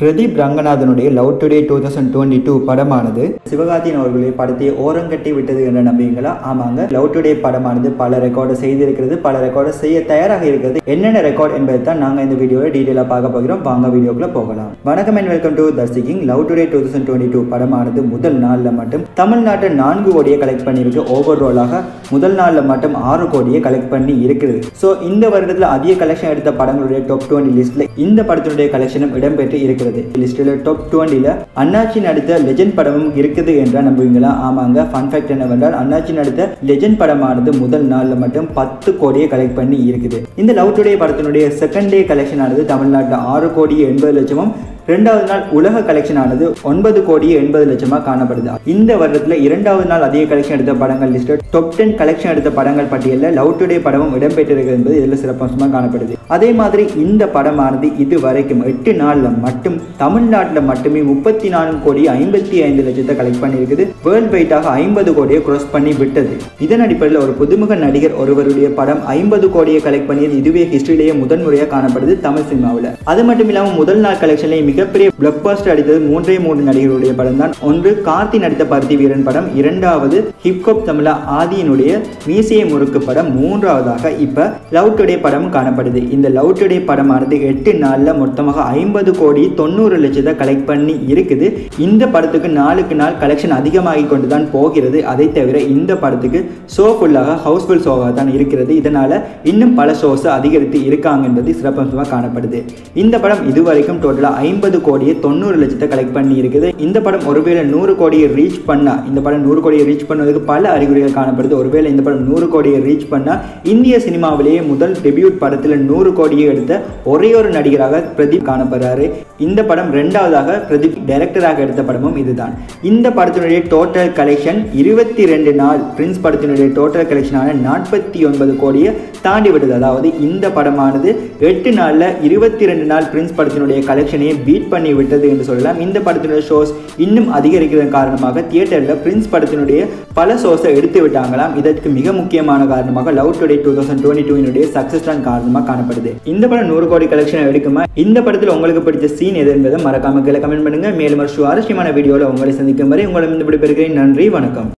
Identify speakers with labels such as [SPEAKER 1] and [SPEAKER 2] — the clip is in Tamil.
[SPEAKER 1] பிரதீப் ரங்கநாதனுடைய love today two thousand twenty two படமானது. சிவகார்த்தியின் அவர்களுடைய படத்தை ஓரங்கட்டி விட்டது என்ற நம்பிங்களா ஆமாங்க லவ் டுடே படமானது பல ரெக்கார்டு செய்திருக்கிறது பல ரெக்கார்டு செய்ய தயாராக இருக்கிறது. என்னென்ன ரெக்கார்ட் என்பதை தான் நாங்கள் இந்த வீடியோவில் டீட்டெயிலாக பார்க்க போகிறோம். வாங்க வீடியோக்குள்ள போகலாம். வணக்கம் and welcome to தர்சிகிங் love today two thousand twenty two படமானது முதல் நாளில் மட்டும் தமிழ்நாட்டில் நான்கு கோடியை கலெக்ட் பண்ணியிருக்கு. ரோலாக முதல் நாளில் மட்டும் ஆறு கோடியை கலெக்ட் பண்ணி இருக்குது ஸோ இந்த வருடத்தில் அதிக கலெக்ஷன் எடுத்த படங்களுடைய டாப் டுவெண்ட்டி லிஸ்ட்டில் இந்த படத்தினுடைய கலெக்ஷனும் இடம்பெற்று இருக்கிறது. லிஸ்ட்டில் டாப் டுவெண்டியில் அண்ணாச்சி நடித்த லெஜெண்ட் படமும் இருக்குது என்றால் நம்புவீங்களா? ஆமாங்க ஃபன் ஃபேக்ட் என்னவென்றால் அண்ணாச்சி நடித்த லெஜெண்ட் படமானது முதல் நாளில் மட்டும் பத்து கோடியை கலெக்ட் பண்ணி இருக்குது. இந்த லவ் டுடே படத்தினுடைய செகண்ட் டே கலெக்ஷன் ஆனது தமிழ்நாட்டில் ஆறு கோடி எண்பது லட்சமும் ரெண்டாவது நாள் உலக கலெக்ஷன் ஆனது ஒன்பது கோடி எண்பது லட்சமாக காணப்படுது. இந்த வருடத்தில் இரண்டாவது நாள் அதிக கலெக்ஷன் எடுத்த படங்கள் லிஸ்ட் டாப் டென் கலெக்ஷன் எடுத்த படங்கள் பட்டியலில் லவ் டுடே படமும் இடம்பெற்றிருக்கிறது என்பது இதில் சிறப்பம்சமாக காணப்படுது. அதே மாதிரி இந்த படமானது இது வரைக்கும் எட்டு நாளில் மட்டும் தமிழ்நாட்டில் மட்டுமே முப்பத்தி நான்கு கோடி ஐம்பத்தி ஐந்து லட்சத்தை கலெக்ட் பண்ணியிருக்குது. வேர்ல்ட் வைட்டாக ஐம்பது கோடியை கிராஸ் பண்ணி விட்டது. இதன் அடிப்படையில் ஒரு புதுமுக நடிகர் ஒருவருடைய படம் ஐம்பது கோடியை கலெக்ட் பண்ணியது இதுவே ஹிஸ்டரியிலேயே முதன்முறையாக காணப்படுது தமிழ் சினிமாவில். அது மட்டும் இல்லாமல் முதல் நாள் கலெக்ஷன்லேயே மிக மிகப்பெரிய பிளக் பாஸ்டர் அடித்தது மூன்றே மூன்று நடிகர்களுடைய படம் தான் ஒன்று கார்த்தி நடித்த பருத்தி வீரன் படம். இரண்டாவது ஹிப்ஹாப் தமிழா ஆதியினுடைய மீசையை முறுக்கு படம். மூன்றாவதாக இப்ப லவ் டுடே படம் காணப்படுது. இந்த லவ் டுடே படமானது எட்டு நாள்ல மொத்தமாக ஐம்பது கோடி தொண்ணூறு லட்சத்தை கலெக்ட் பண்ணி இருக்குது. இந்த படத்துக்கு நாளுக்கு நாள் கலெக்ஷன் அதிகமாகி கொண்டு தான் போகிறது. அதை தவிர இந்த படத்துக்கு ஷோ ஃபுல்லாக ஹவுஸ்ஃபுல் ஷோவாக தான் இருக்கிறது. இதனால இன்னும் பல ஷோஸ் அதிகரித்து இருக்காங்க என்பது சிறப்பம்சமாக காணப்படுது. இந்த படம் இதுவரைக்கும் டோட்டலாக ஐம்பது கோடியே தொண்ணூறு லட்சத்தை கலெக்ட் பண்ணி இருக்குது இந்த படம் ஒருவேளை நூறு கோடியை ரீச் பண்ணா இந்த படம் நூறு கோடியை ரீச் பண்ணுவதற்கு பல அறிகுறிகள் காணப்படுது. ஒருவேளை இந்த படம் நூறு கோடியை ரீச் பண்ணா இந்திய சினிமாவிலேயே முதல் டெபியூட் படத்தில் நூறு கோடியை எடுத்த ஒரே ஒரு நடிகராக பிரதீப் காணப்படுறாரு. இந்த படம் ரெண்டாவதாக பிரதீப் டைரக்டராக எடுத்த படமும் இதுதான். இந்த படத்தினுடைய டோட்டல் கலெக்ஷன் இருபத்தி ரெண்டு நாள். பிரின்ஸ் படத்தினுடைய டோட்டல் கலெக்ஷனான நாற்பத்தி ஒன்பது கோடியை தாண்டி விட்டது அதாவது இந்த படமானது எட்டு நாளில் இருபத்தி ரெண்டு நாள் பிரின்ஸ் படத்தினுடைய கலெக்ஷனையே பீட் பண்ணி விட்டது என்று சொல்லலாம். இந்த படத்தினுடைய ஷோஸ் இன்னும் அதிகரிக்கிறதன் காரணமாக தியேட்டரில் பிரின்ஸ் படத்தினுடைய பல ஷோஸை எடுத்து விட்டாங்களாம். இதற்கு மிக முக்கியமான காரணமாக love today two thousand twenty டூனுடைய success தான் காரணமாக காணப்படுது. இந்த படம் நூறு கோடி கலெக்ஷன் எடுக்குமா? இந்த படத்தில் உங்களுக்கு பிடிச்ச சீன் எது என்பதை மறக்காம கீழே கமெண்ட் பண்ணுங்க. மேலும் ஒரு சுவாரஸ்யமான வீடியோவில் உங்களை சந்திக்கும் வரை உங்களை இந்த விடைபெறுகிறேன். நன்றி வணக்கம்.